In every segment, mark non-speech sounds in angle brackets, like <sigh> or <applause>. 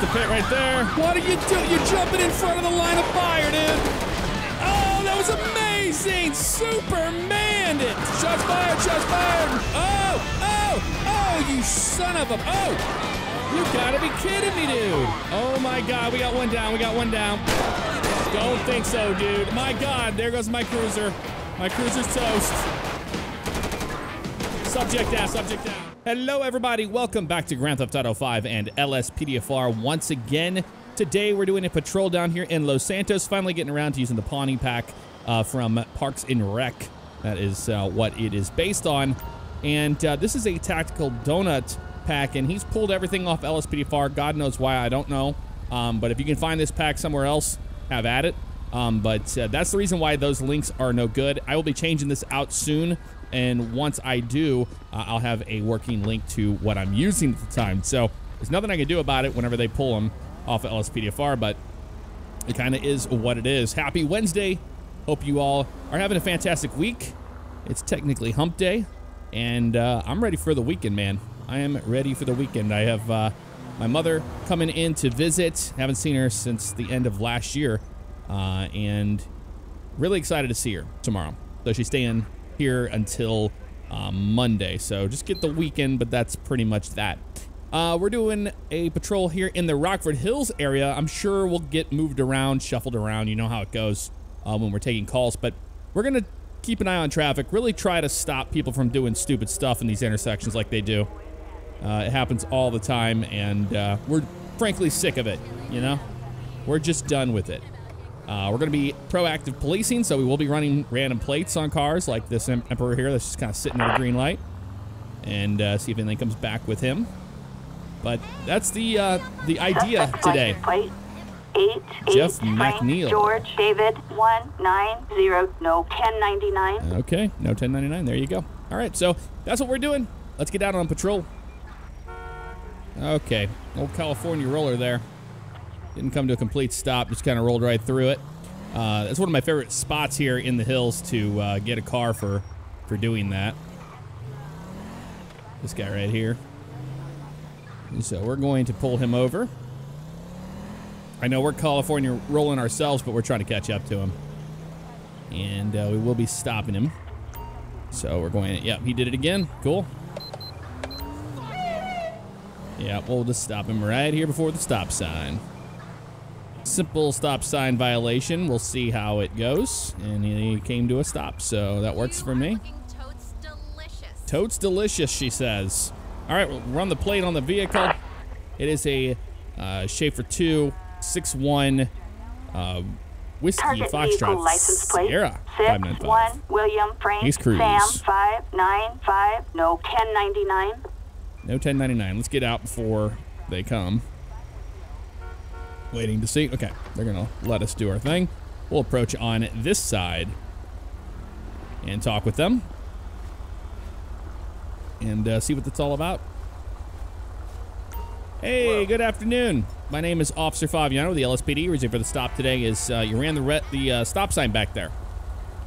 the pit right there. What are you doing? You're jumping in front of the line of fire, dude. Oh, that was amazing. Superman it. Shots fired, shots fired. Oh, oh, oh, you son of a, oh. You gotta be kidding me, dude. Oh my God, we got one down, we got one down. Don't think so, dude. My God, there goes my cruiser. My cruiser's toast. Subject down, subject down. Hello, everybody. Welcome back to Grand Theft Auto 5 and LSPDFR once again. Today, we're doing a patrol down here in Los Santos. Finally getting around to using the Pawnee pack uh, from Parks and Rec. That is uh, what it is based on. And uh, this is a tactical donut pack, and he's pulled everything off LSPDFR. God knows why, I don't know. Um, but if you can find this pack somewhere else, have at it. Um, but uh, that's the reason why those links are no good. I will be changing this out soon. And once I do, uh, I'll have a working link to what I'm using at the time. So there's nothing I can do about it whenever they pull them off of LSPDFR, but it kind of is what it is. Happy Wednesday. Hope you all are having a fantastic week. It's technically hump day, and uh, I'm ready for the weekend, man. I am ready for the weekend. I have uh, my mother coming in to visit. Haven't seen her since the end of last year, uh, and really excited to see her tomorrow. So she's staying here until um, Monday. So just get the weekend, but that's pretty much that. Uh, we're doing a patrol here in the Rockford Hills area. I'm sure we'll get moved around, shuffled around. You know how it goes uh, when we're taking calls, but we're going to keep an eye on traffic, really try to stop people from doing stupid stuff in these intersections like they do. Uh, it happens all the time, and uh, we're frankly sick of it, you know? We're just done with it. Uh, we're going to be proactive policing, so we will be running random plates on cars like this Emperor here that's just kind of sitting at a green light and uh, see if anything comes back with him. But that's the uh, the idea today. Plate eight, Jeff eight, McNeil. George David one nine zero no ten ninety nine. Okay, no 1099. There you go. All right, so that's what we're doing. Let's get out on patrol. Okay, old California roller there. Didn't come to a complete stop, just kind of rolled right through it. Uh, that's one of my favorite spots here in the hills to uh, get a car for, for doing that. This guy right here. So we're going to pull him over. I know we're California rolling ourselves, but we're trying to catch up to him. And uh, we will be stopping him. So we're going, yep, he did it again. Cool. Yeah, we'll just stop him right here before the stop sign. Simple stop sign violation. We'll see how it goes. And he came to a stop, so that works for me. Totes delicious. Totes delicious, she says. All right, we'll run the plate on the vehicle. It is a uh, Schafter 2 61 uh, Whiskey Target Foxtrot license plate Sierra six 595. one William Frank He's Cruz. Sam five nine five no ten ninety nine. No 1099. Let's get out before they come. Waiting to see. Okay, they're going to let us do our thing. We'll approach on this side and talk with them and uh, see what it's all about. Hey, good afternoon. My name is Officer Favignano with the LSPD. Reason for the stop today is uh, you ran the the uh, stop sign back there.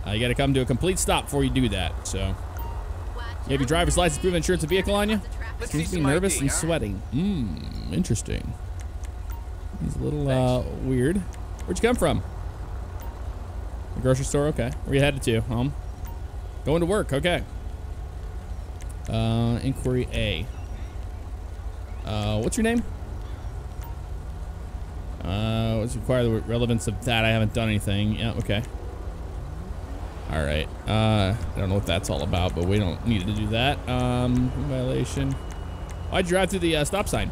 Uh, you got to come to a complete stop before you do that. So, you have your driver's license, proof of insurance, and vehicle on you. Seems to be nervous and sweating. Mmm, interesting. He's a little uh, weird. Where'd you come from? The grocery store? Okay. Where you headed to? Home? Going to work? Okay. Uh, inquiry A. Uh, what's your name? Uh, what's required the relevance of that? I haven't done anything. Yeah, okay. All right. Uh, I don't know what that's all about, but we don't need to do that. Um, violation. Why'd you drive through the uh, stop sign?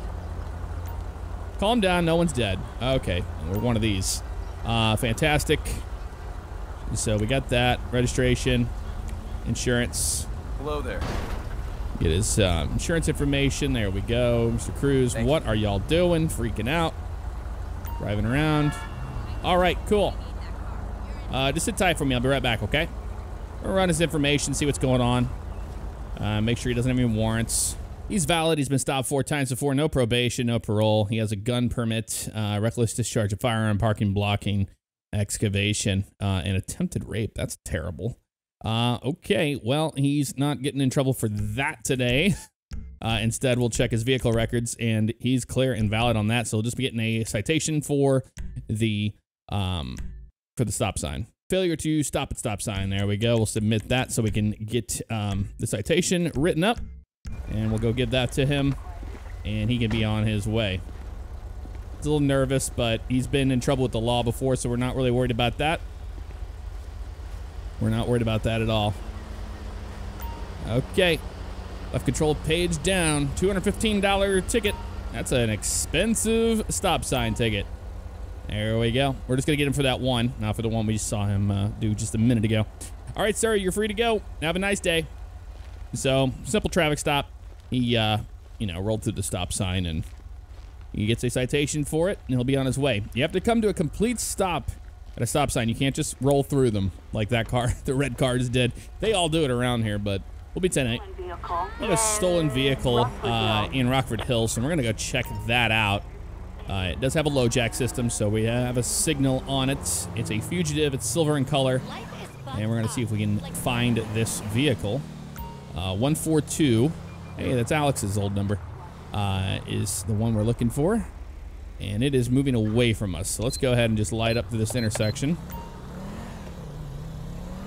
Calm down. No one's dead. Okay. We're one of these. Uh, fantastic. So we got that. Registration. Insurance. Hello there. Get his uh, insurance information. There we go. Mr. Cruz, Thank what are y'all doing? Freaking out. Driving around. All right, cool. Uh, just sit tight for me. I'll be right back, okay? We'll run his information, see what's going on. Uh, make sure he doesn't have any warrants. He's valid. He's been stopped four times before. No probation, no parole. He has a gun permit, uh, reckless discharge of firearm, parking, blocking, excavation, uh, and attempted rape. That's terrible. Uh, okay, well, he's not getting in trouble for that today. <laughs> Uh, instead, we'll check his vehicle records, and he's clear and valid on that. So he'll just be getting a citation for the um, for the stop sign. Failure to stop at stop sign. There we go. We'll submit that so we can get um, the citation written up, and we'll go give that to him, and he can be on his way. He's a little nervous, but he's been in trouble with the law before, so we're not really worried about that. We're not worried about that at all. Okay. Left control page down. $215 ticket. That's an expensive stop sign ticket. There we go. We're just going to get him for that one, not for the one we saw him uh, do just a minute ago. All right, sir, you're free to go. Have a nice day. So, simple traffic stop. He, uh, you know, rolled through the stop sign and he gets a citation for it and he'll be on his way. You have to come to a complete stop at a stop sign. You can't just roll through them like that car, <laughs> the red car, cars did. They all do it around here, but we'll be 10 8. We have a stolen vehicle uh, in Rockford Hills, and we're gonna go check that out. Uh, it does have a LoJack system, so we have a signal on it. It's a fugitive. It's silver in color, Life is fun and we're gonna see if we can find this vehicle. Uh, 142. Hey, that's Alex's old number. Uh, is the one we're looking for, and it is moving away from us. So let's go ahead and just light up to this intersection.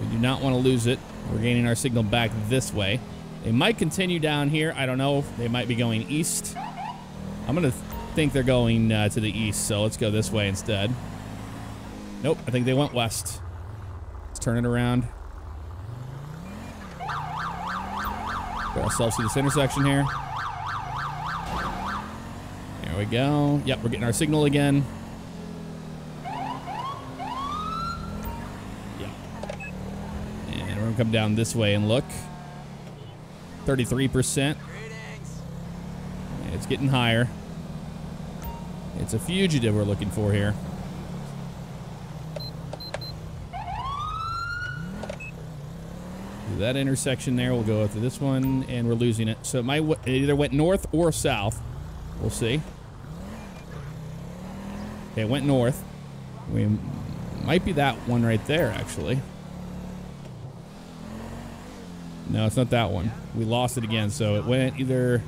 We do not want to lose it. We're gaining our signal back this way. They might continue down here. I don't know. They might be going east. I'm going to think they're going uh, to the east, so let's go this way instead. Nope, I think they went west. Let's turn it around. Get ourselves to this intersection here. There we go. Yep, we're getting our signal again. Yep. And we're gonna come down this way and look. 33%. It's getting higher. It's a fugitive we're looking for here. That intersection there. We'll go to this one, and we're losing it. So it either went north or south. We'll see. Okay, it went north. We might be that one right there, actually. No, it's not that one. We lost it again, so it went either.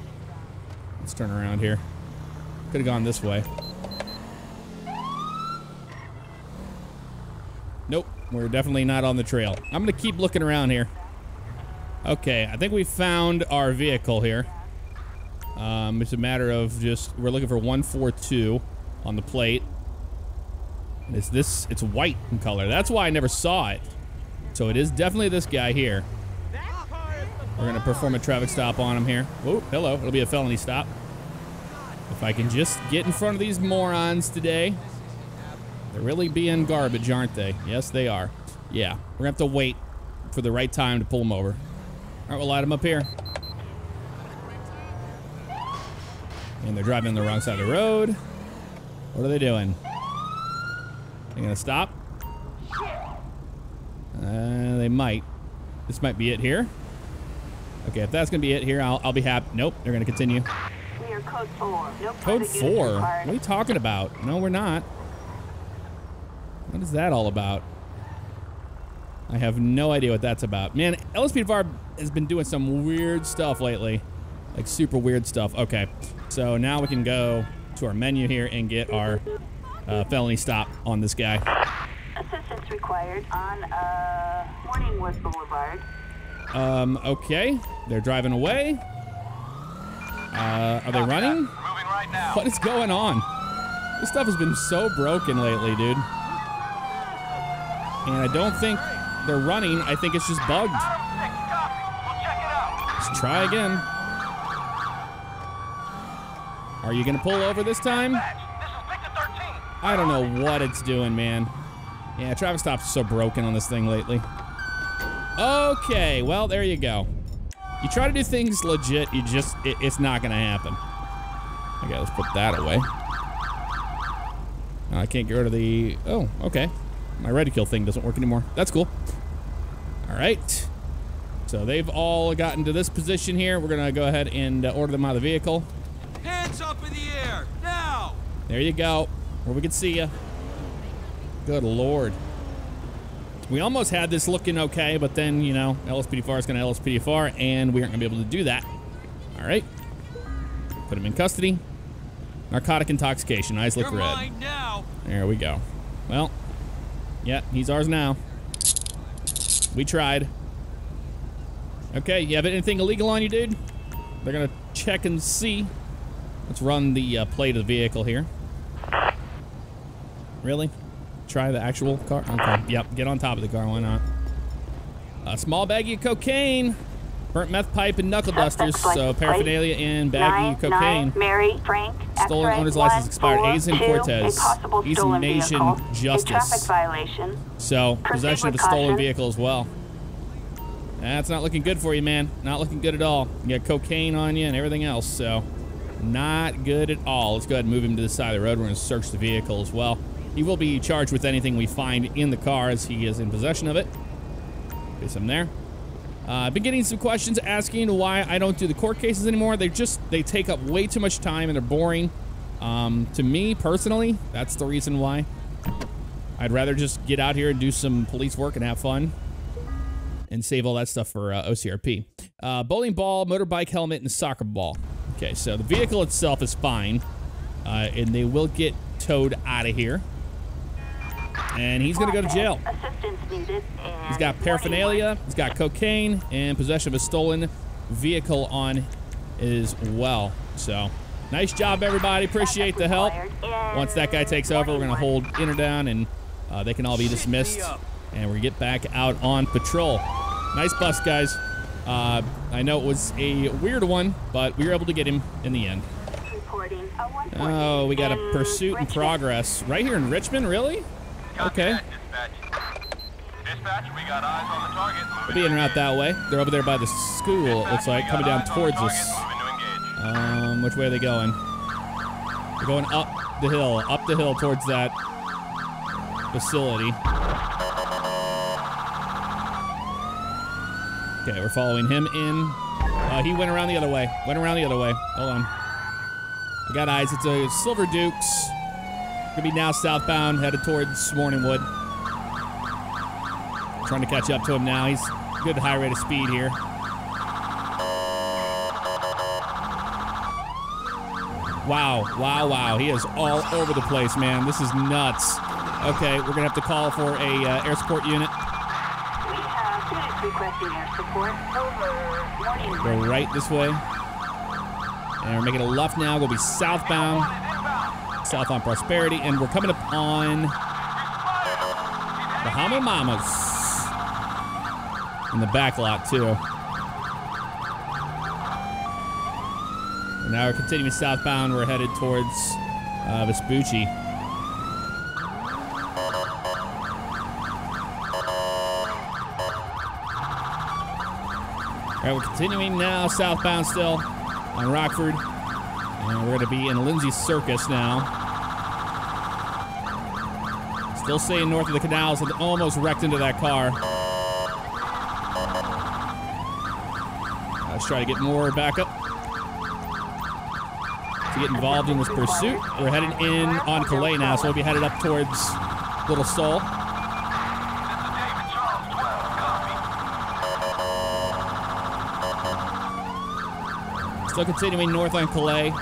Let's turn around here. Could have gone this way. Nope, we're definitely not on the trail. I'm gonna keep looking around here. Okay, I think we found our vehicle here. Um, it's a matter of just we're looking for 142 on the plate. It's this. It's white in color. That's why I never saw it. So it is definitely this guy here. We're gonna perform a traffic stop on him here. Oh, hello. It'll be a felony stop. If I can just get in front of these morons today. They're really being garbage, aren't they? Yes, they are. Yeah, we're gonna have to wait for the right time to pull them over. All right, we'll light them up here. And they're driving on the wrong side of the road. What are they doing? They gonna stop? Uh, they might. This might be it here. Okay, if that's gonna be it here, I'll, I'll be happy. Nope, they're gonna continue. We are code four. No Code four? What are you talking about? No, we're not. What is that all about? I have no idea what that's about. Man, LSPDFR has been doing some weird stuff lately. Like super weird stuff. Okay, so now we can go to our menu here and get our uh, felony stop on this guy. Assistance required on uh, Morningwood Boulevard. Um, okay. They're driving away. Uh, are they running? Moving right now. What is going on? This stuff has been so broken lately, dude. And I don't think they're running. I think it's just bugged. Let's try again. Are you gonna pull over this time? Patch, this is Victor 13. I don't know what it's doing, man. Yeah, traffic stops so broken on this thing lately. Okay, well, there you go. You try to do things legit, you just, it, it's not gonna happen. Okay, let's put that away. I can't get rid of the, oh, okay. My reticule thing doesn't work anymore. That's cool. All right. So they've all gotten to this position here. We're gonna go ahead and uh, order them out of the vehicle. Hands up in the air, now! There you go. Where we can see you. Good lord. We almost had this looking okay, but then, you know, LSPDFR is going to LSPDFR, and we aren't going to be able to do that. All right. Put him in custody. Narcotic intoxication. Eyes look You're red. There we go. Well, yeah, he's ours now. We tried. Okay, you have anything illegal on you, dude? They're gonna check and see. Let's run the uh, plate of the vehicle here. Really? Try the actual car? Okay, yep, get on top of the car, why not? A small baggie of cocaine, burnt meth pipe, and knuckle dusters. So paraphernalia and baggie Nine, of cocaine. nine, Mary, Frank, Stolen owner's license expired. four, Hazen two, Cortez. He's Nation vehicle. Justice. A traffic violation. So, possession of a stolen caution. vehicle as well. That's not looking good for you, man. Not looking good at all. You got cocaine on you and everything else, so not good at all. Let's go ahead and move him to the side of the road. We're going to search the vehicle as well. He will be charged with anything we find in the car as he is in possession of it. Get some there. Uh, I've been getting some questions asking why I don't do the court cases anymore. They just they take up way too much time and they're boring. Um, to me personally, that's the reason why. I'd rather just get out here and do some police work and have fun and save all that stuff for uh, OCRP. Uh, bowling ball, motorbike helmet, and soccer ball. Okay, so the vehicle itself is fine, uh, and they will get towed out of here. And he's going to go to jail. Assistance needed. And He's got paraphernalia, he's got cocaine, and possession of a stolen vehicle on as well. So, nice job, everybody. Appreciate the help. Once that guy takes over, we're going to hold Inter down, and uh, they can all be dismissed. And we get back out on patrol. Nice bust, guys. Uh, I know it was a weird one, but we were able to get him in the end. Reporting. A 140 Oh, we got a pursuit in progress right here in Richmond. Really? Okay. That, dispatch. Dispatch, we got eyes on the target. Moving Be en route that way. They're over there by the school. It looks like coming down towards us. Um, which way are they going? They're going up the hill, up the hill towards that facility. Okay, we're following him in. Uh, he went around the other way. Went around the other way. Hold on. I got eyes. It's a Silver Dukes. Gonna be now southbound, headed towards Morningwood. Trying to catch up to him now. He's good at high rate of speed here. Wow, wow, wow. He is all over the place, man. This is nuts. Okay, we're gonna have to call for a uh, air support unit. We have requesting air support. Over. Morning. Go right this way. And we're making a left now. We'll be southbound, south on Prosperity, and we're coming up on Bahama Mamas. In the back lot, too. And now we're continuing southbound. We're headed towards uh, Vespucci. All right, we're continuing now southbound still on Rockford. And we're going to be in Lindsay Circus now. Still staying north of the canals and almost wrecked into that car. Let's try to get more backup to get involved in this pursuit. We're heading in on Calais now, so we'll be headed up towards Little Seoul. David Charles 12, copy. Still continuing north on Calais.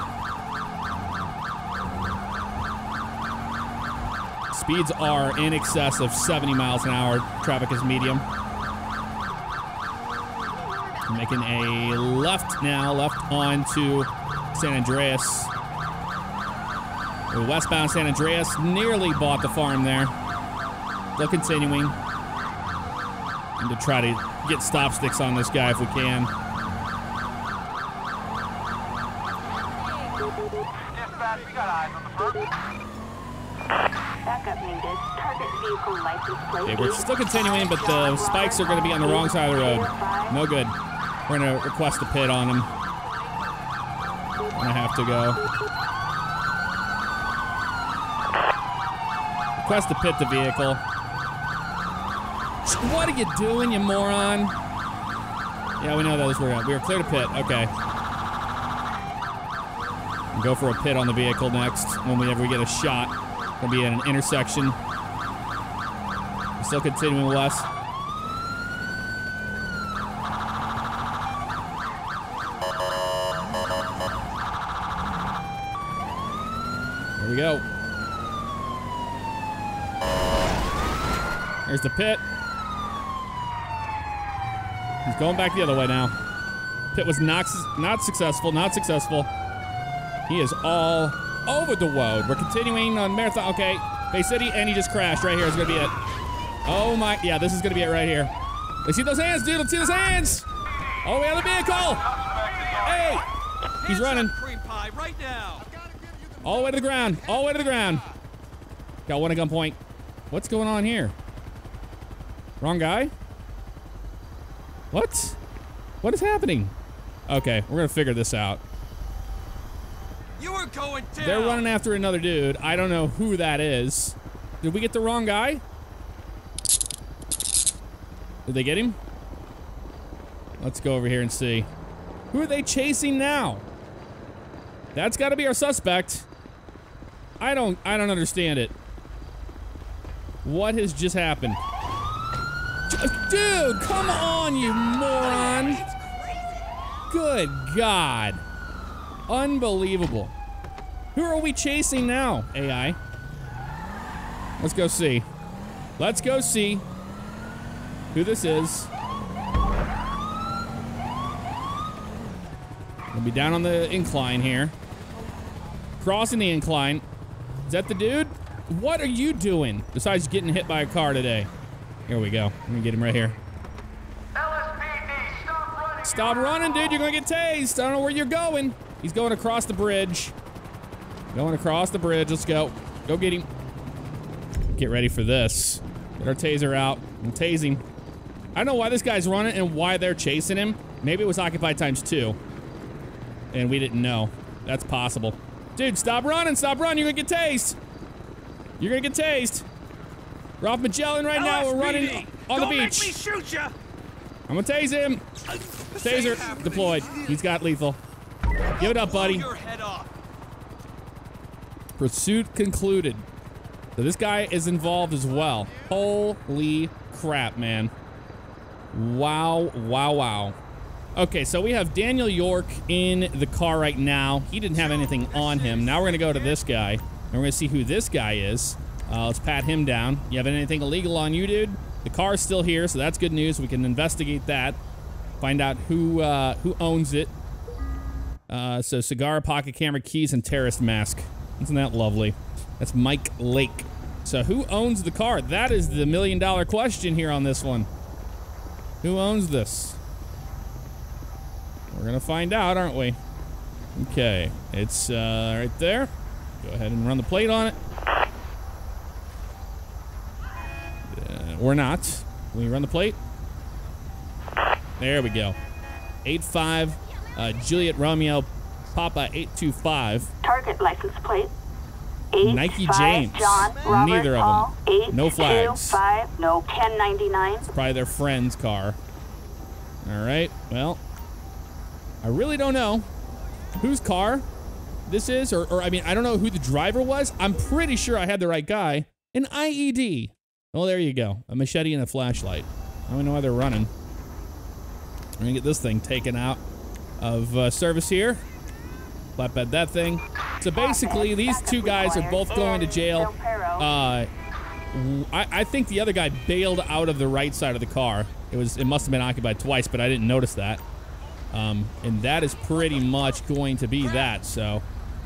Speeds are in excess of 70 miles an hour. Traffic is medium. Making a left now, left onto San Andreas. We're westbound San Andreas nearly bought the farm there. Still continuing. And to try to get stop sticks on this guy if we can. Dispatch, we got eyes on the front. Backup needed. Target vehicle license plate. Okay, we're still continuing, but the spikes are going to be on the wrong side of the road. No good. We're to request a pit on them. Gonna have to go. Request to pit the vehicle. What are you doing, you moron? Yeah, we know that those were. We were clear to pit. Okay. Go for a pit on the vehicle next when we get a shot. Gonna be at an intersection. Still continuing west. go. There's the pit. He's going back the other way now. Pit was not not successful. Not successful. He is all over the road. We're continuing on marathon. Okay, Bay City, and he just crashed right here. Is gonna be it. Oh my, yeah, this is gonna be it right here. Let's see those hands, dude. Let's see those hands. Oh, the way out the vehicle. Hey, he's running. All the way to the ground. All the way to the ground. Got one at gunpoint. What's going on here? Wrong guy? What? What is happening? Okay, we're gonna figure this out. You were going down. They're running after another dude. I don't know who that is. Did we get the wrong guy? Did they get him? Let's go over here and see. Who are they chasing now? That's got to be our suspect. I don't I don't understand it. What has just happened? Dude, come on, you moron. Good God. Unbelievable. Who are we chasing now, AI? Let's go see. Let's go see who this is. We'll be down on the incline here. Crossing the incline. Is that the dude? What are you doing besides getting hit by a car today? Here we go. Let me get him right here. LSPD, stop running. Stop running, dude. You're gonna get tased. I don't know where you're going. He's going across the bridge. Going across the bridge. Let's go. Go get him. Get ready for this. Get our taser out and tase him. I don't know why this guy's running and why they're chasing him. Maybe it was occupied times two. And we didn't know. That's possible. Dude, stop running. Stop running. You're gonna get tased. You're gonna get tased. We're Magellan right now. We're running on the don't make beach. me shoot ya. I'm gonna tase him. Taser deployed. He's got lethal. Give it up, buddy. Blow your head off. Pursuit concluded. So this guy is involved as well. Holy crap, man. Wow, wow, wow. Okay, so we have Daniel York in the car right now. He didn't have anything on him. Now we're gonna go to this guy, and we're gonna see who this guy is. Uh, let's pat him down. You have anything illegal on you, dude? The car's still here, so that's good news. We can investigate that. Find out who uh, who owns it. Uh, so cigar, pocket camera, keys, and terrorist mask. Isn't that lovely? That's Mike Lake. So who owns the car? That is the million dollar question here on this one. Who owns this? We're gonna find out, aren't we? Okay, it's uh, right there. Go ahead and run the plate on it. Uh, or not. Can we run the plate? There we go. 8-5, uh, Juliet Romeo, Papa 825. Target license plate. Eight, Nike five, James. John, Robert, Neither of them. Eight, No two, flags. five, no 1099. Probably their friend's car. All right. Well, I really don't know whose car this is, or, or I mean, I don't know who the driver was. I'm pretty sure I had the right guy. An IED. Oh, there you go. A machete and a flashlight. I don't know why they're running. I'm gonna get this thing taken out of uh, service here. Flatbed that thing. So basically, these two guys are both going to jail. Uh, I, I think the other guy bailed out of the right side of the car. It was it must have been occupied twice, but I didn't notice that. Um, and that is pretty much going to be that. So,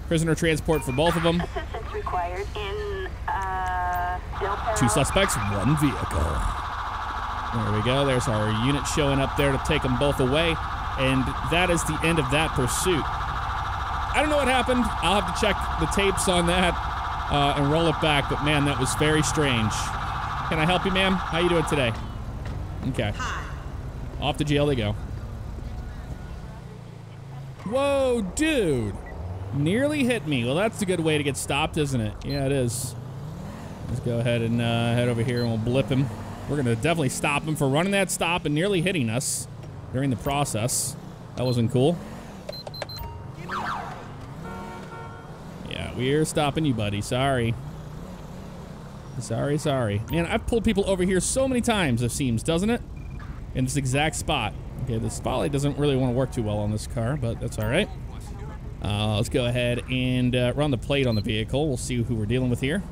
prisoner transport for both of them. Assistance required in. Two suspects, one vehicle. There we go. There's our unit showing up there to take them both away. And that is the end of that pursuit. I don't know what happened. I'll have to check the tapes on that uh, and roll it back. But man, that was very strange. Can I help you, ma'am? How you doing today? Okay. Off to jail they go. Whoa, dude. Nearly hit me. Well, that's a good way to get stopped, isn't it? Yeah, it is. Let's go ahead and uh, head over here and we'll blip him. We're going to definitely stop him for running that stop and nearly hitting us during the process. That wasn't cool. Yeah, we're stopping you, buddy. Sorry. Sorry, sorry. Man, I've pulled people over here so many times, it seems, doesn't it? In this exact spot. Okay, the spotlight doesn't really want to work too well on this car, but that's all right. Uh, let's go ahead and uh, run the plate on the vehicle. We'll see who we're dealing with here.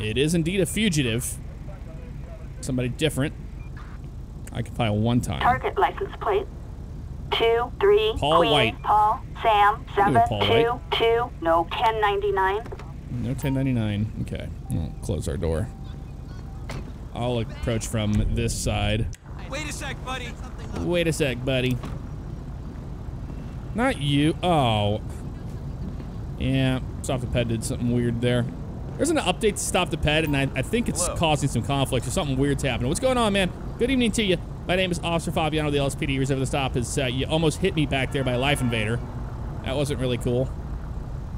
It is indeed a fugitive. Somebody different. I can file one time. Target license plate. Two, three, Paul Queen, White. Paul, Sam, seven, Paul two, White. two, no, 1099. No 1099. Okay. We'll close our door. I'll approach from this side. Wait a sec, buddy. Wait a sec, buddy. Not you. Oh. Yeah, Stop the Ped did something weird there. There's an update to Stop the Ped, and I, I think it's Hello. causing some conflicts or something weird's happening. What's going on, man? Good evening to you. My name is Officer Favignano, the LSPD Reserve of the Stop. Is uh, you almost hit me back there by a Life Invader. That wasn't really cool.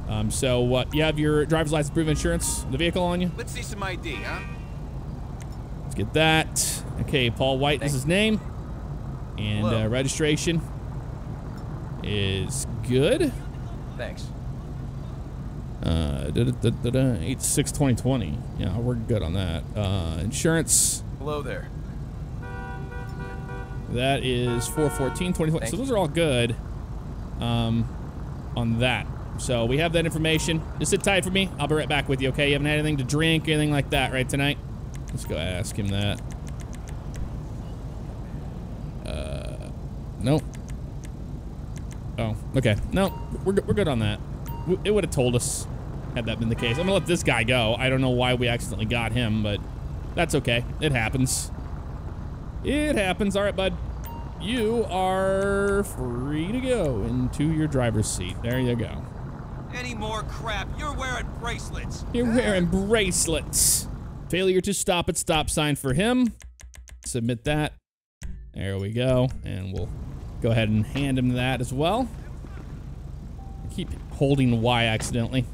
Um, so, uh, you have your driver's license, proof of insurance, the vehicle on you? Let's see some ID, huh? Let's get that. Okay, Paul White is his name. And uh, registration is good. Thanks. Uh, da, da, da, da, da, 86 2020. Yeah, we're good on that. Uh, insurance, Hello there. that is 414 2020. Thank So those are all good um, on that. So we have that information. Just sit tight for me. I'll be right back with you, okay? You haven't had anything to drink, anything like that, right, tonight? Let's go ask him that. Uh, nope. Oh, okay. No, we're, we're good on that. It would have told us had that been the case. I'm gonna let this guy go. I don't know why we accidentally got him, but that's okay. It happens. It happens. All right, bud. You are free to go into your driver's seat. There you go. Any more crap? You're wearing bracelets. You're wearing bracelets. Failure to stop at stop sign for him. Submit that. There we go. And we'll go ahead and hand him that as well. Keep holding Y accidentally.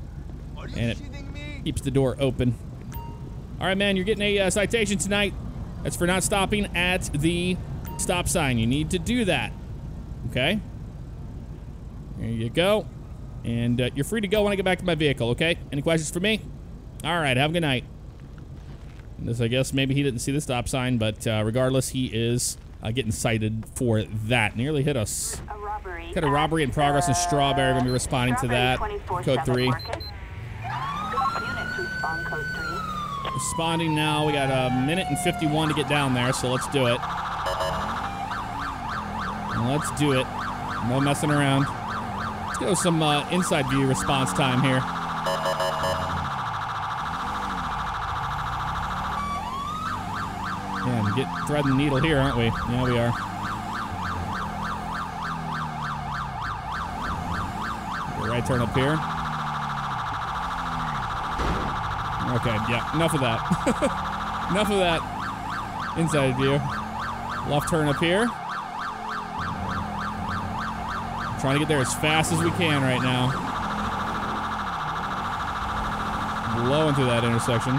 Are you And it- shitting me? Keeps the door open. All right, man, you're getting a uh, citation tonight. That's for not stopping at the stop sign. You need to do that. Okay? There you go. And uh, you're free to go when I get back to my vehicle, okay? Any questions for me? All right, have a good night. This, I guess, maybe he didn't see the stop sign, but uh, regardless, he is uh, getting cited for that. Nearly hit us. Robbery. Got a robbery in progress in Strawberry. Gonna be responding to that. Code 3. Respond code 3. Responding now. We got a minute and 51 to get down there, so let's do it. Let's do it. No messing around. Let's go some uh, inside view response time here. Man, get thread and needle here, aren't we? Yeah, we are. Turn up here. Okay, yeah, enough of that. <laughs> enough of that inside view. Left turn up here. Trying to get there as fast as we can right now. Blowing through that intersection.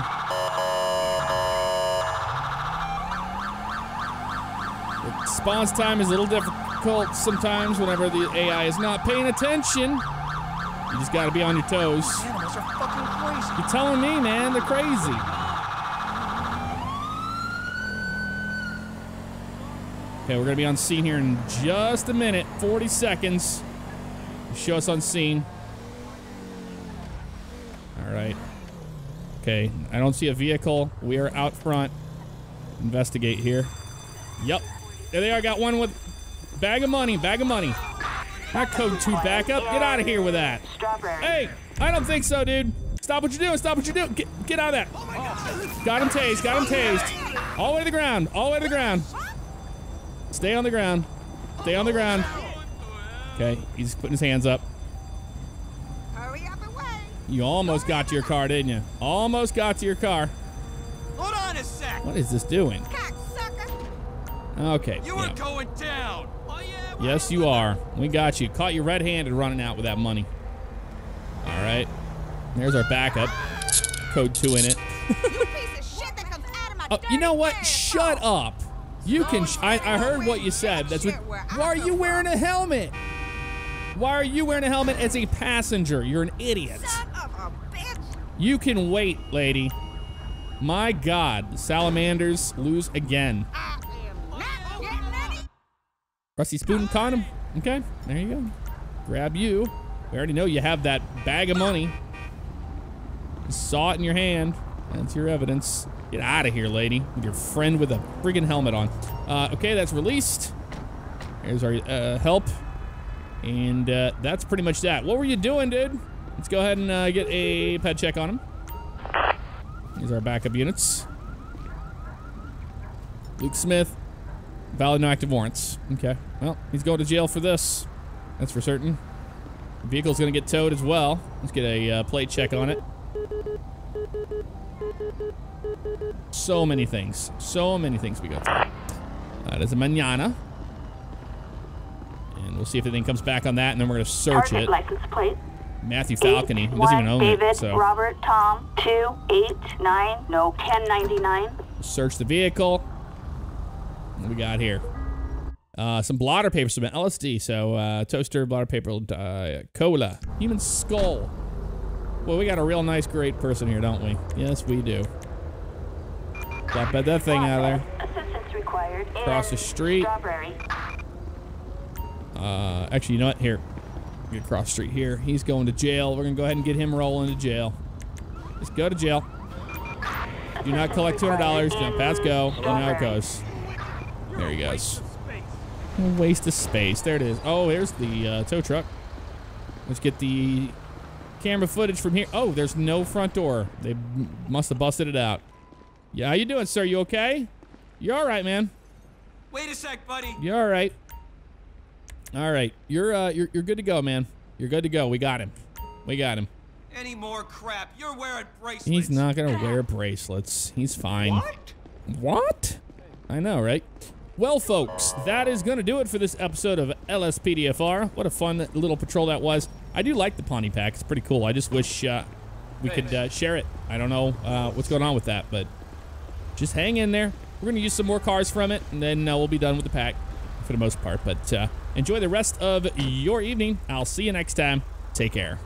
The response time is a little difficult sometimes whenever the AI is not paying attention. You just gotta be on your toes. Animals are fucking crazy. You're telling me, man, they're crazy. Okay, we're gonna be on scene here in just a minute, 40 seconds. Show us on scene. All right. Okay, I don't see a vehicle. We are out front. Investigate here. Yep. There they are. Got one with bag of money. Bag of money. Not code two backup. Get out of here with that. Hey, I don't think so, dude. Stop what you're doing. Stop what you're doing. Get, get out of that. Got him tased. Got him tased. All the way to the ground. All the way to the ground. Stay on the ground. Stay on the ground. Okay, he's putting his hands up. Hurry up away. You almost got to your car, didn't you? Almost got to your car. Hold on a sec. What is this doing? Cocksucker. Okay. You were yeah. going down. Yes, you are. We got you. Caught you red-handed running out with that money. All right. There's our backup. Code 2 in it. You piece of shit that comes out of my Oh, you know what? Shut up. You can. Sh- I, I heard what you said. That's what. Why are you wearing a helmet? Why are you wearing a helmet as a passenger? You're an idiot. Son of a bitch. You can wait, lady. My God, the salamanders lose again. Rusty spoon condom. Okay, there you go. Grab you. We already know you have that bag of money. Saw it in your hand. That's your evidence. Get out of here, lady, with your friend with a friggin' helmet on. Uh, okay, that's released. Here's our uh, help. And uh, that's pretty much that. What were you doing, dude? Let's go ahead and uh, get a ped check on him. Are our backup units. Luke Smith, valid no active warrants. Okay, well, he's going to jail for this. That's for certain. The vehicle's going to get towed as well. Let's get a uh, plate check on it. So many things. So many things we go through. That is a manana. And we'll see if anything comes back on that, and then we're going to search Target it. license plate. Matthew Falcony. He doesn't even own David, it, so Robert, Tom, 2, 8, 9, no, 1099. search the vehicle. What we got here? Uh, some blotter paper, some LSD. So uh, toaster, blotter paper, uh, cola, human skull. Well, we got a real nice, great person here, don't we? Yes, we do. Got bet that thing out of there. Assistance required. Across the street. Uh, actually, you know what? Here, get across the street here. He's going to jail. We're gonna go ahead and get him rolling to jail. Just go to jail. Do not collect two hundred dollars. Don't pass go. You know how it goes. There he goes. Waste of space. There it is. Oh, there's the uh, tow truck. Let's get the camera footage from here. Oh, there's no front door. They must have busted it out. Yeah, how you doing, sir? You okay? You all right, man? Wait a sec, buddy. You all right? All right, you're uh, you're you're good to go, man. You're good to go. We got him. We got him. Any more crap? You're wearing bracelets. He's not gonna wear bracelets. He's fine. What? What? I know, right? Well, folks, that is going to do it for this episode of LSPDFR. What a fun little patrol that was. I do like the Pawnee Pack. It's pretty cool. I just wish uh, we could uh, share it. I don't know uh, what's going on with that, but just hang in there. We're going to use some more cars from it, and then uh, we'll be done with the pack for the most part. But uh, enjoy the rest of your evening. I'll see you next time. Take care.